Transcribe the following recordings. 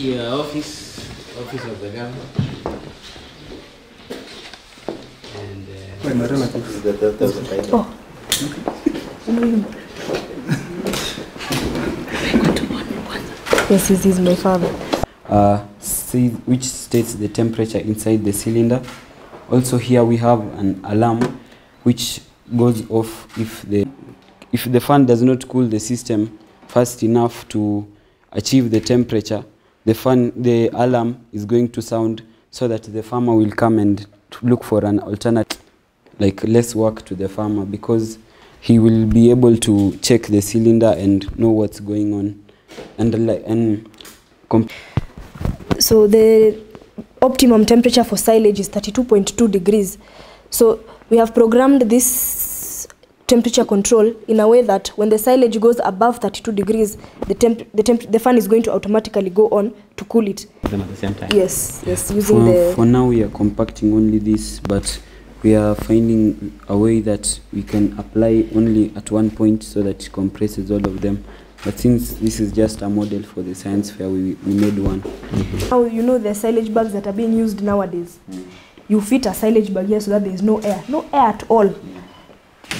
Yeah, office, office of the governor. And uh, Wait, Marana, please. Oh. Yes, this is my father. uh, see which states the temperature inside the cylinder. Also here we have an alarm which goes off if the if the fan does not cool the system fast enough to achieve the temperature, the fan the alarm is going to sound so that the farmer will come and look for an alternative like less work to the farmer because he will be able to check the cylinder and know what's going on and and So the optimum temperature for silage is 32.2 degrees. So we have programmed this temperature control in a way that when the silage goes above 32 degrees, the temp, the temp, the fan is going to automatically go on to cool it. them at the same time. Yes, yes, using For, the for now, we are compacting only this, but we are finding a way that we can apply only at one point so that it compresses all of them. But since this is just a model for the science fair, we, we made one. Mm -hmm. Now you know the silage bags that are being used nowadays. Mm. You fit a silage bag here so that there is no air, no air at all.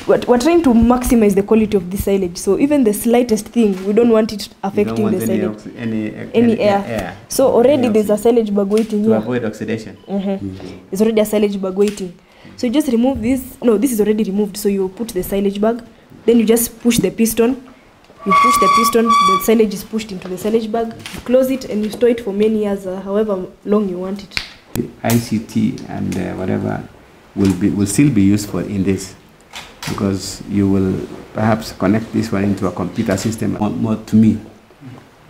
We're, we're trying to maximize the quality of the silage. So even the slightest thing, we don't want it affecting want the any, silage. oxy- any, Any air. So already Any there's a silage bag waiting To here. avoid oxidation. Mhm. There's already a silage bag waiting. So you just remove this. No, this is already removed. So you put the silage bag. Then you just push the piston. You push the piston. The silage is pushed into the silage bag. You close it and you store it for many years, uh, however long you want it. ICT and uh, whatever will be will still be useful in this because you will perhaps connect this one into a computer system. More, more to me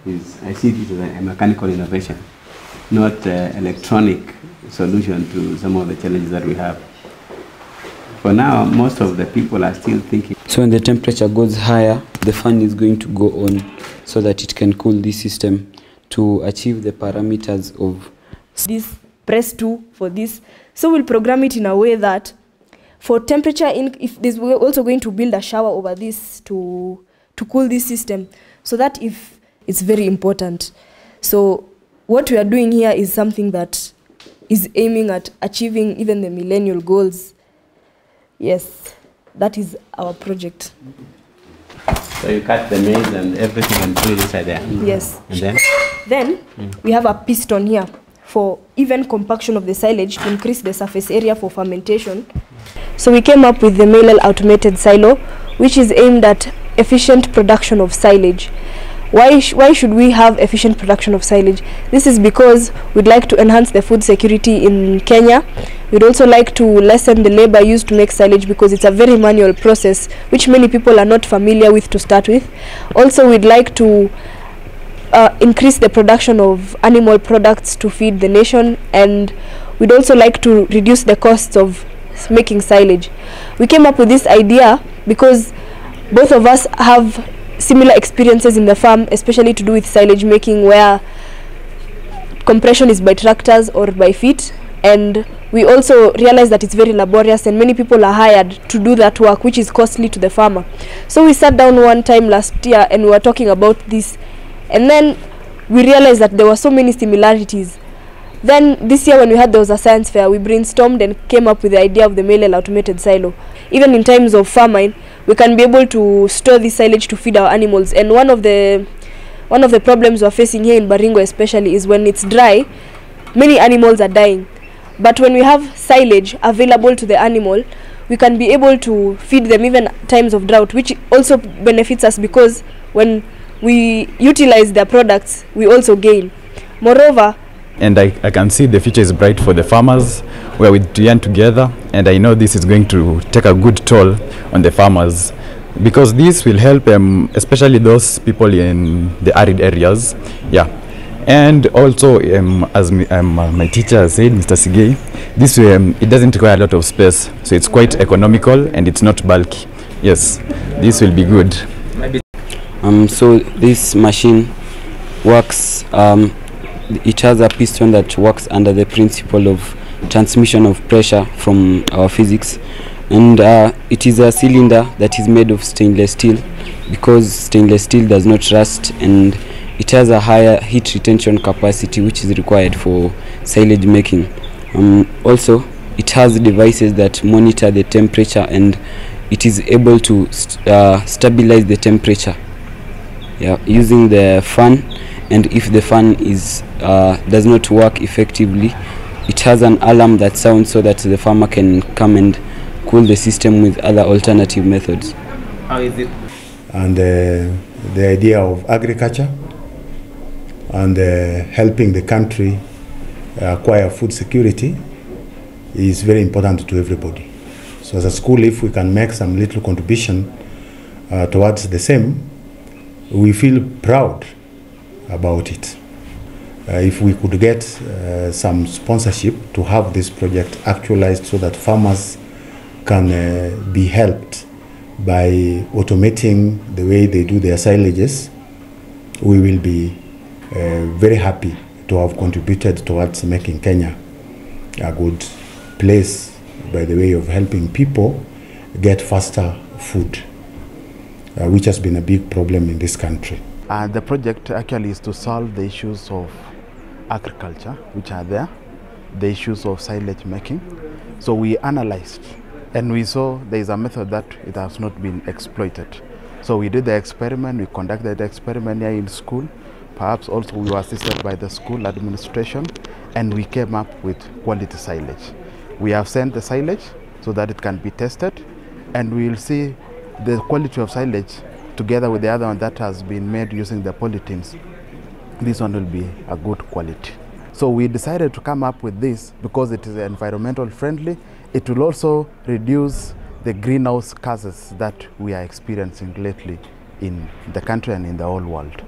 is I see this as a, a mechanical innovation, not uh, electronic solution to some of the challenges that we have. For now, most of the people are still thinking So when the temperature goes higher, the fan is going to go on so that it can cool this system to achieve the parameters of this press 2 for this so we'll program it in a way that for temperature in if this we're also going to build a shower over this to to cool this system. So that if it's very important. So what we are doing here is something that is aiming at achieving even the millennial goals. Yes that is our project. So you cut the maize and everything and put it inside there. yes. And then? Then mm. we have a piston here for even compaction of the silage to increase the surface area for fermentation. So we came up with the Mailel automated silo, which is aimed at efficient production of silage. Why, sh- why should we have efficient production of silage? This is because we'd like to enhance the food security in Kenya. We'd also like to lessen the labor used to make silage because it's a very manual process, which many people are not familiar with to start with. Also, we'd like to uh, increase the production of animal products to feed the nation and we'd also like to reduce the costs of making silage. We came up with this idea because both of us have similar experiences in the farm, especially to do with silage making where compression is by tractors or by feet and we also realize that it's very laborious and many people are hired to do that work which is costly to the farmer so we sat down one time last year and we were talking about this and then we realized that there were so many similarities. Then this year when we had a science fair we brainstormed and came up with the idea of the Mailel automated silo. Even in times of famine we can be able to store this silage to feed our animals. And one of the one of the problems we're facing here in Baringo especially is when it's dry many animals are dying. But when we have silage available to the animal we can be able to feed them even times of drought which also benefits us because when we utilize their products we also gain. Moreover and I, I can see the future is bright for the farmers where we join together and I know this is going to take a good toll on the farmers because this will help um, especially those people in the arid areas yeah. And also um, as me, um, my teacher said mr sigay this um, it doesn't require a lot of space so it's quite economical and it's not bulky. Yes this will be good Um, so this machine works. Um, it has a piston that works under the principle of transmission of pressure from our physics, and uh, it is a cylinder that is made of stainless steel, because stainless steel does not rust and it has a higher heat retention capacity which is required for silage making. Um, also, it has devices that monitor the temperature and it is able to st- uh, stabilize the temperature yeah, using the fan and if the fan is uh, does not work effectively it has an alarm that sounds so that the farmer can come and cool the system with other alternative methods How is it? and uh, the idea of agriculture and uh, helping the country acquire food security is very important to everybody. So as a school, if we can make some little contribution uh, towards the same, we feel proud about it. Uh, if we could get uh, some sponsorship to have this project actualized so that farmers can uh, be helped by automating the way they do their silages, we will be uh, very happy to have contributed towards making Kenya a good place by the way of helping people get faster food, uh, which has been a big problem in this country. Uh, the project actually is to solve the issues of agriculture, which are there, the issues of silage making. So we analyzed and we saw there is a method that it has not been exploited. So we did the experiment, we conducted the experiment here in school. Perhaps also we were assisted by the school administration and we came up with quality silage. We have sent the silage so that it can be tested and we will see the quality of silage together with the other one that has been made using the polythenes. This one will be a good quality. So we decided to come up with this because it is environmental friendly. It will also reduce the greenhouse gases that we are experiencing lately in the country and in the whole world.